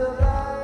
the light.